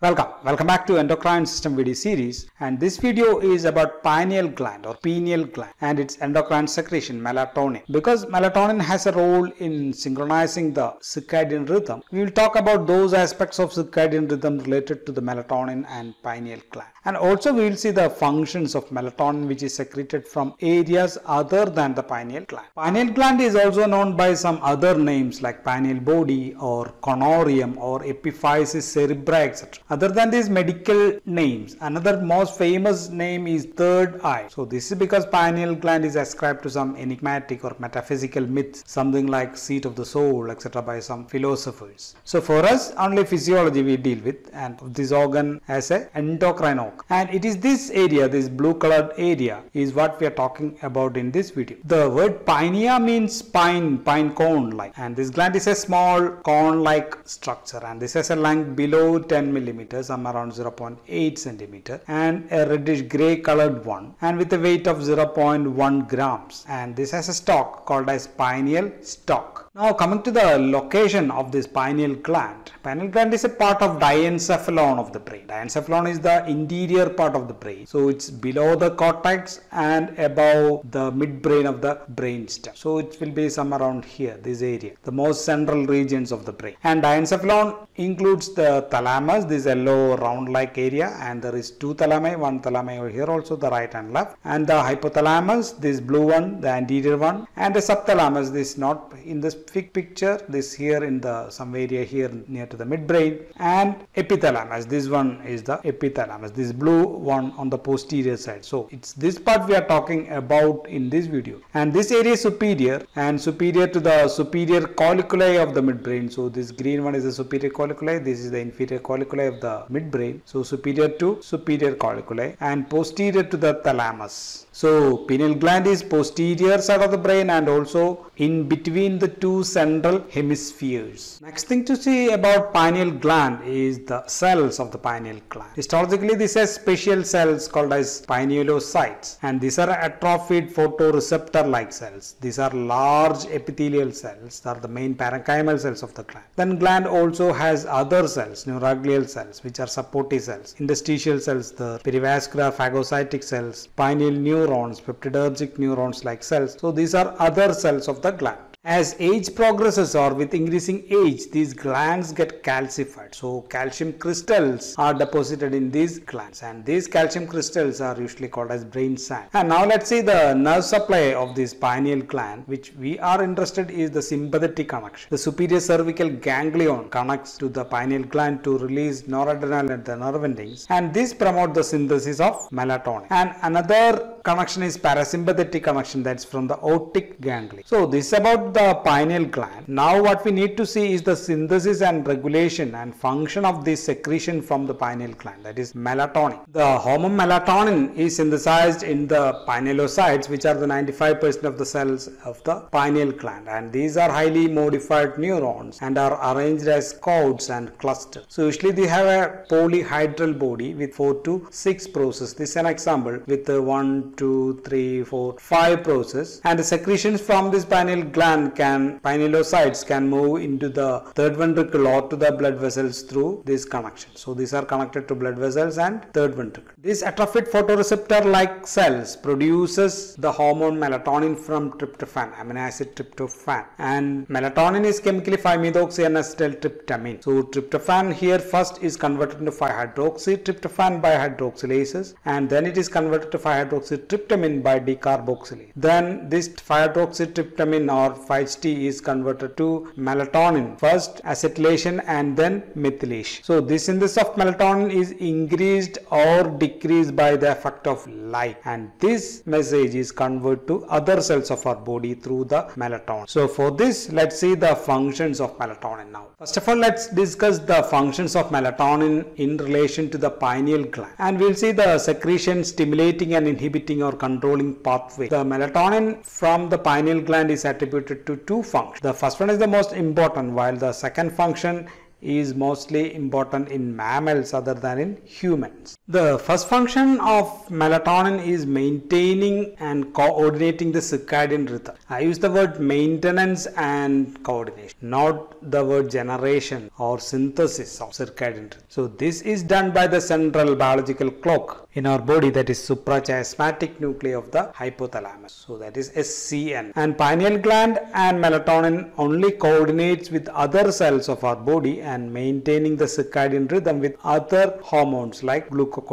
Welcome. Welcome back to Endocrine System video series and this video is about pineal gland or pineal gland and its endocrine secretion melatonin. Because melatonin has a role in synchronizing the circadian rhythm, we will talk about those aspects of circadian rhythm related to the melatonin and pineal gland. And also we will see the functions of melatonin which is secreted from areas other than the pineal gland. Pineal gland is also known by some other names like pineal body or conarium or epiphysis cerebri etc. Other than these medical names, another most famous name is third eye. So this is because pineal gland is ascribed to some enigmatic or metaphysical myths, something like seat of the soul, etc. by some philosophers. So for us, only physiology we deal with and this organ as a endocrine organ. And it is this area, this blue colored area is what we are talking about in this video. The word pinea means pine, pine cone like and this gland is a small cone like structure and this has a length below 10 millimeters some around 0.8 centimeter and a reddish gray colored one and with a weight of 0.1 grams and this has a stalk called as pineal stalk. Now coming to the location of this pineal gland. Pineal gland is a part of diencephalon of the brain. Diencephalon is the interior part of the brain. So it's below the cortex and above the midbrain of the brain stem. So it will be some around here, this area, the most central regions of the brain. And diencephalon includes the thalamus, this yellow round like area and there is two thalami, one thalami over here also the right and left and the hypothalamus, this blue one, the anterior one and the subthalamus, this not in this picture, this here in the some area here near to the midbrain and epithalamus, this one is the epithalamus, this blue one on the posterior side. So it's this part we are talking about in this video and this area is superior and superior to the superior colliculi of the midbrain. So this green one is the superior colliculi, this is the inferior colliculi of the midbrain. So superior to superior colliculi and posterior to the thalamus. So pineal gland is posterior side of the brain and also in between the two central hemispheres. Next thing to see about pineal gland is the cells of the pineal gland. Histologically this has special cells called as pinealocytes and these are atrophied photoreceptor like cells. These are large epithelial cells that are the main parenchymal cells of the gland. Then gland also has other cells, neuroglial cells which are supportive cells, interstitial cells, the perivascular phagocytic cells, pineal neurons, peptidergic neurons like cells. So these are other cells of the gland. As age progresses or with increasing age, these glands get calcified. So calcium crystals are deposited in these glands and these calcium crystals are usually called as brain sand. And now let's see the nerve supply of this pineal gland which we are interested is the sympathetic connection. The superior cervical ganglion connects to the pineal gland to release noradrenaline at the nerve endings and this promotes the synthesis of melatonin. And another connection is parasympathetic connection that's from the otic ganglion. So this is the pineal gland. Now what we need to see is the synthesis and regulation and function of this secretion from the pineal gland that is melatonin. The hormone melatonin is synthesized in the pinealocytes which are the 95% of the cells of the pineal gland and these are highly modified neurons and are arranged as cords and clusters. So usually they have a polyhedral body with 4 to 6 processes. This is an example with the 1, 2, 3, 4, 5 processes and the secretions from this pineal gland can pinealocytes can move into the third ventricle or to the blood vessels through this connection. So these are connected to blood vessels and third ventricle. This atrophied photoreceptor like cells produces the hormone melatonin from tryptophan, amino acid tryptophan and melatonin is chemically 5-methoxyacetyl So tryptophan here first is converted into 5-hydroxytryptophan by hydroxylases and then it is converted to 5-hydroxytryptamine by decarboxylase. Then this 5-hydroxytryptamine or 5-HT is converted to melatonin first acetylation and then methylation. So this synthesis of melatonin is increased or decreased by the effect of light and this message is converted to other cells of our body through the melatonin. So for this let's see the functions of melatonin now. First of all let's discuss the functions of melatonin in relation to the pineal gland and we'll see the secretion stimulating and inhibiting or controlling pathway. The melatonin from the pineal gland is attributed to two functions. The first one is the most important while the second function is mostly important in mammals other than in humans. The first function of melatonin is maintaining and coordinating the circadian rhythm. I use the word maintenance and coordination, not the word generation or synthesis of circadian rhythm. So this is done by the central biological clock in our body that is suprachiasmatic nuclei of the hypothalamus. So that is SCN. And pineal gland and melatonin only coordinates with other cells of our body and maintaining the circadian rhythm with other hormones like glucose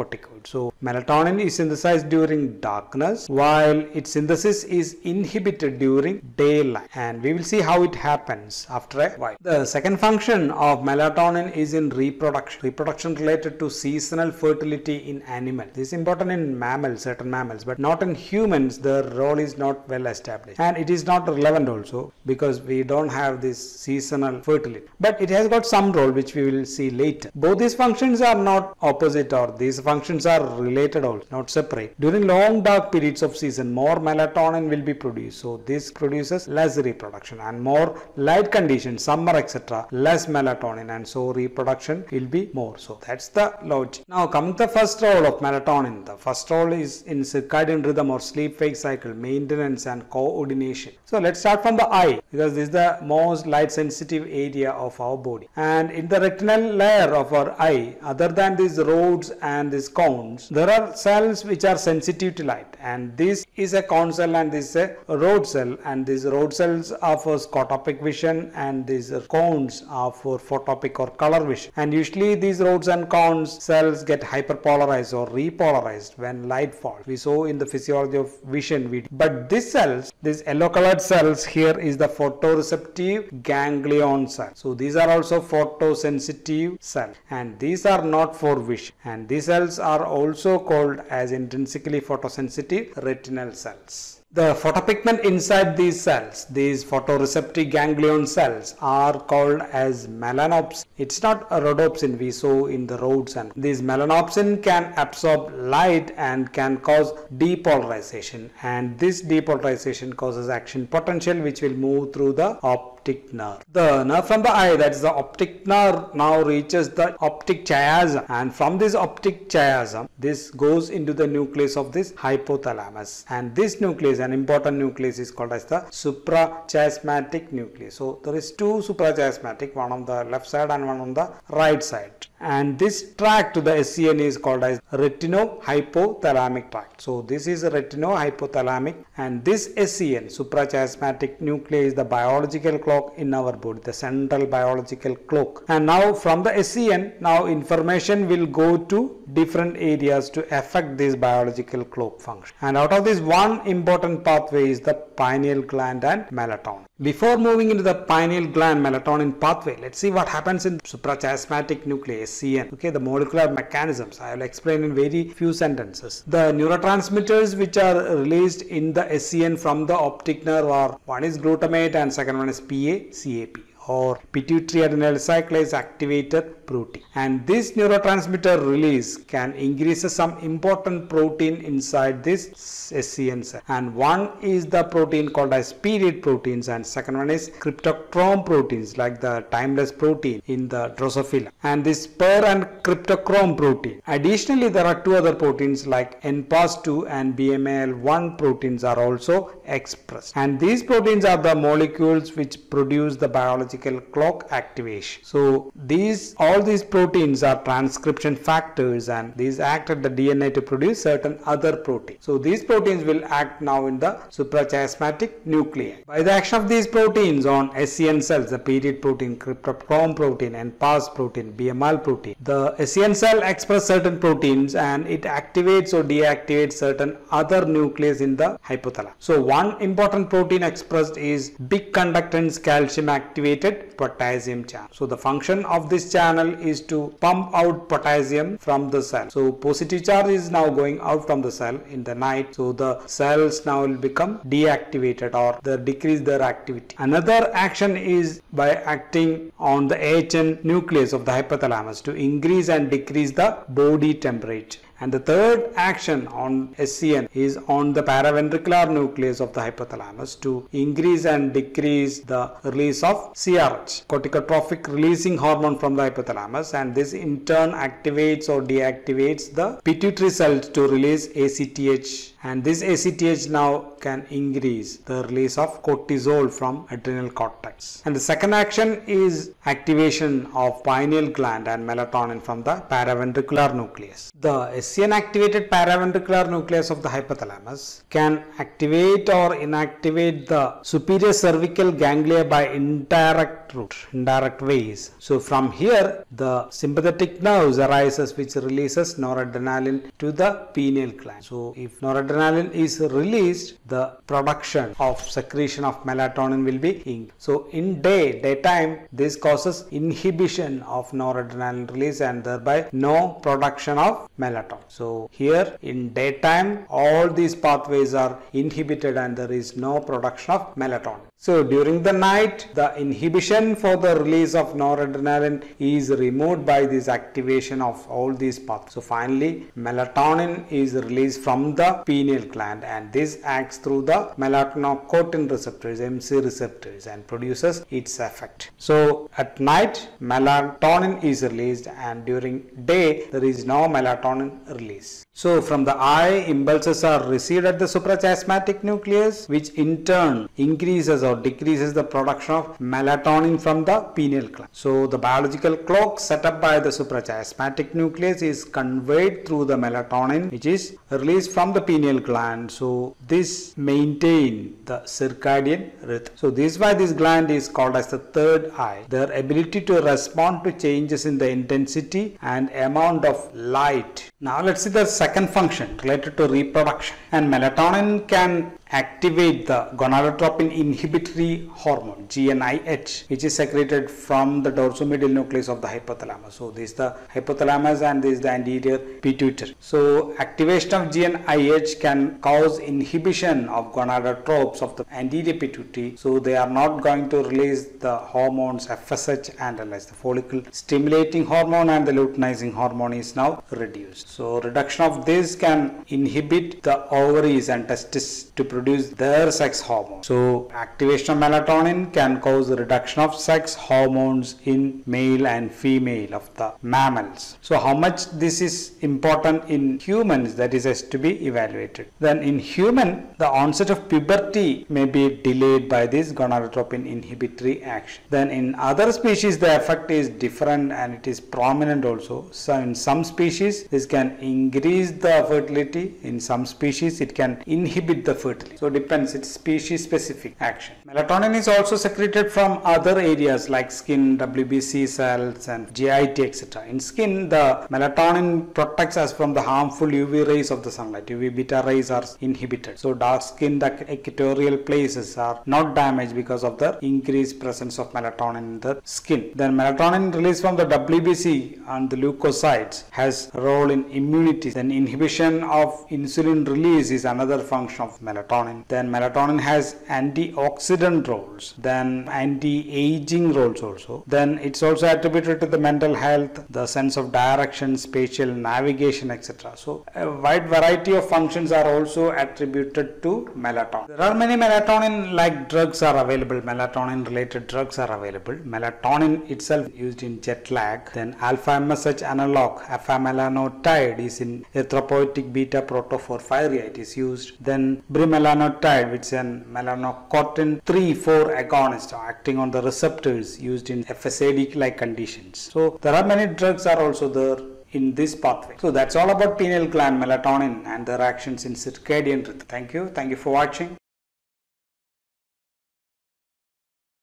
So melatonin is synthesized during darkness while its synthesis is inhibited during daylight and we will see how it happens after a while. The second function of melatonin is in reproduction. Reproduction related to seasonal fertility in animals. This is important in mammals, certain mammals but not in humans the role is not well established and it is not relevant also because we don't have this seasonal fertility but it has got some role which we will see later. Both these functions are not opposite or these functions are related also, not separate. During long dark periods of season, more melatonin will be produced. So this produces less reproduction and more light conditions, summer etc. less melatonin and so reproduction will be more. So that's the logic. Now coming to the first role of melatonin. The first role is in circadian rhythm or sleep wake cycle, maintenance and coordination. So let's start from the eye because this is the most light sensitive area of our body. And in the retinal layer of our eye, other than these rods and and these cones, there are cells which are sensitive to light and this is a cone cell and this is a rod cell and these rod cells are for scotopic vision and these cones are for photopic or color vision and usually these rods and cones cells get hyperpolarized or repolarized when light falls. We saw in the physiology of vision video. But these cells, these yellow colored cells here is the photoreceptive ganglion cell. So these are also photosensitive cells and these are not for vision and these cells are also called as intrinsically photosensitive retinal cells. The photopigment inside these cells, these photoreceptive ganglion cells are called as melanopsin. It's not a rhodopsin we saw in the rods and these melanopsin can absorb light and can cause depolarization and this depolarization causes action potential which will move through the optic optic nerve. The nerve from the eye that is the optic nerve now reaches the optic chiasm and from this optic chiasm this goes into the nucleus of this hypothalamus and this nucleus an important nucleus is called as the suprachiasmatic nucleus. So there is two suprachiasmatic one on the left side and one on the right side and this tract to the SCN is called as retinohypothalamic tract. So this is a retinohypothalamic and this SCN suprachiasmatic nucleus is the biological clock in our body the central biological clock and now from the SCN now information will go to different areas to affect this biological clock function and out of this one important pathway is the pineal gland and melatonin. Before moving into the pineal gland melatonin pathway, let's see what happens in suprachiasmatic nucleus SCN. Okay, the molecular mechanisms I will explain in very few sentences. The neurotransmitters which are released in the SCN from the optic nerve are one is glutamate and second one is PA CAP or pituitary adenyl cyclase activated protein. And this neurotransmitter release can increase some important protein inside this SCN cell. And one is the protein called as period proteins and second one is cryptochrome proteins like the timeless protein in the drosophila. And this Per and cryptochrome protein. Additionally there are two other proteins like NPAS2 and BMAL1 proteins are also expressed. And these proteins are the molecules which produce the biological clock activation. So these all these proteins are transcription factors and these act at the DNA to produce certain other proteins. So these proteins will act now in the suprachiasmatic nuclei. By the action of these proteins on SCN cells, the period protein, cryptochrome protein and PAS protein, BMAL protein, the SCN cell express certain proteins and it activates or deactivates certain other nucleus in the hypothalamus. So one important protein expressed is big conductance calcium activated potassium channel. So the function of this channel is to pump out potassium from the cell. So positive charge is now going out from the cell in the night. So the cells now will become deactivated or they decrease their activity. Another action is by acting on the AHN nucleus of the hypothalamus to increase and decrease the body temperature And the third action on SCN is on the paraventricular nucleus of the hypothalamus to increase and decrease the release of CRH, corticotrophic releasing hormone from the hypothalamus. And this in turn activates or deactivates the pituitary cells to release ACTH and this ACTH now can increase the release of cortisol from adrenal cortex. And the second action is activation of pineal gland and melatonin from the paraventricular nucleus. The SCN activated paraventricular nucleus of the hypothalamus can activate or inactivate the superior cervical ganglia by indirect route, indirect ways. So from here the sympathetic nerves arises which releases noradrenaline to the pineal gland. So if noradrenaline is released the production of secretion of melatonin will be in. So in day, daytime this causes inhibition of noradrenaline release and thereby no production of melatonin. So here in daytime all these pathways are inhibited and there is no production of melatonin. So during the night, the inhibition for the release of noradrenaline is removed by this activation of all these paths. So finally, melatonin is released from the pineal gland and this acts through the melanocortin receptors, MC receptors and produces its effect. So at night, melatonin is released and during day, there is no melatonin release. So from the eye, impulses are received at the suprachiasmatic nucleus which in turn increases or decreases the production of melatonin from the pineal gland. So the biological clock set up by the suprachiasmatic nucleus is conveyed through the melatonin which is released from the pineal gland. So this maintain the circadian rhythm. So this is why this gland is called as the third eye. Their ability to respond to changes in the intensity and amount of light. Now let's see the second function related to reproduction. And melatonin can activate the gonadotropin inhibitory hormone GNIH which is secreted from the dorsomedial nucleus of the hypothalamus. So this is the hypothalamus and this is the anterior pituitary. So activation of GNIH can cause inhibition of gonadotropes of the anterior pituitary. So they are not going to release the hormones FSH and LH. The follicle stimulating hormone and the luteinizing hormone is now reduced. So reduction of this can inhibit the ovaries and testes to produce their sex hormone. So activation of melatonin can cause reduction of sex hormones in male and female of the mammals. So how much this is important in humans that is has to be evaluated. Then in human the onset of puberty may be delayed by this gonadotropin inhibitory action. Then in other species the effect is different and it is prominent also. So in some species this can increase the fertility, in some species it can inhibit the fertility. So depends, it's species specific action. Melatonin is also secreted from other areas like skin, WBC cells and GIT etc. In skin, the melatonin protects us from the harmful UV rays of the sunlight. UV beta rays are inhibited. So dark skin, the equatorial places are not damaged because of the increased presence of melatonin in the skin. Then melatonin released from the WBC and the leukocytes has role in immunity. Then inhibition of insulin release is another function of melatonin. Then melatonin has antioxidant roles. Then anti-aging roles also. Then it's also attributed to the mental health, the sense of direction, spatial navigation, etc. So a wide variety of functions are also attributed to melatonin. There are many melatonin like drugs are available. Melatonin related drugs are available. Melatonin itself used in jet lag. Then alpha MSH analog afamelanotide is in erythropoietic beta protoporphyria. It is used. Then bremelanotide which is an melanocortin 3-4 agonist acting on the receptors used in FSAD like conditions. So there are many drugs are also there in this pathway. So that's all about pineal gland melatonin and their actions in circadian rhythm. Thank you. Thank you for watching.